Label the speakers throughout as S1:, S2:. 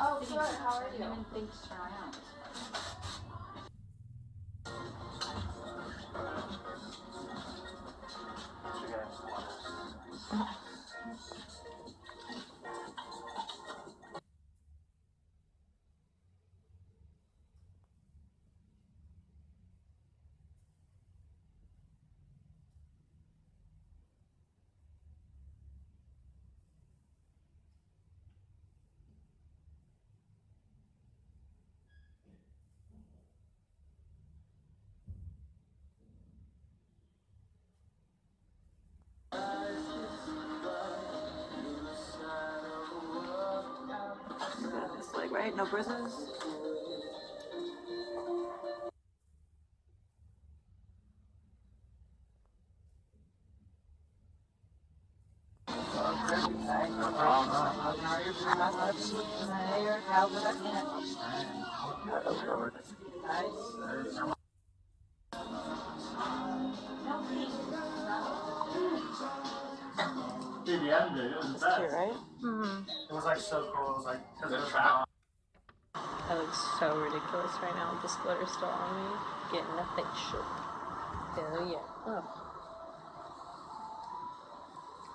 S1: Oh, good. How are you?
S2: even think to turn around.
S3: This leg, right? No bruises?
S4: Dude, the end, dude, it was the
S3: Cute,
S4: best.
S3: Mm-hmm.
S4: It was like so cool. It was like, because it was
S3: That looks so ridiculous right now with the splitter still on me. Getting face shit. Hell yeah. Oh.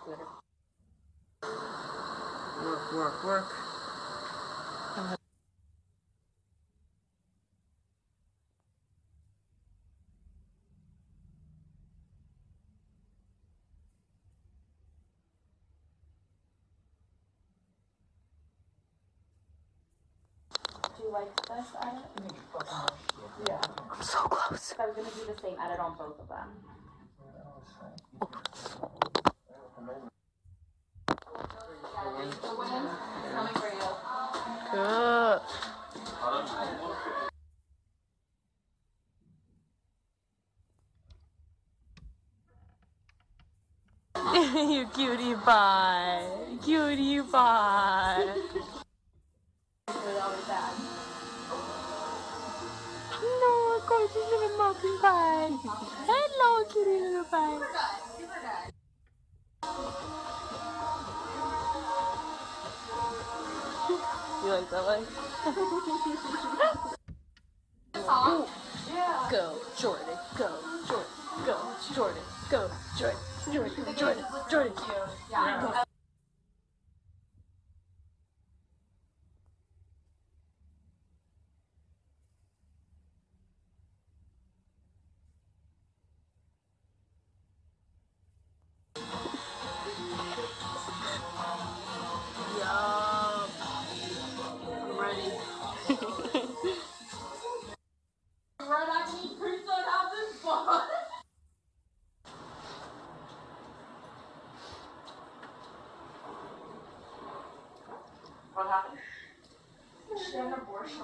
S3: Glitter. Work, work, work.
S1: Like this edit?
S3: I'm so close.
S1: I was gonna do the same edit on both of them. Coming for you.
S3: Ugh. you cutie pie. Cutie pie. Little pie. Hello, cutie little pie. You like that one? Go, Jordan. Go, Jordan. Go, Jordan. Go, Jordan. Jordan. Jordan. Jordan.
S1: Yeah.
S4: What happened?
S1: She had an abortion.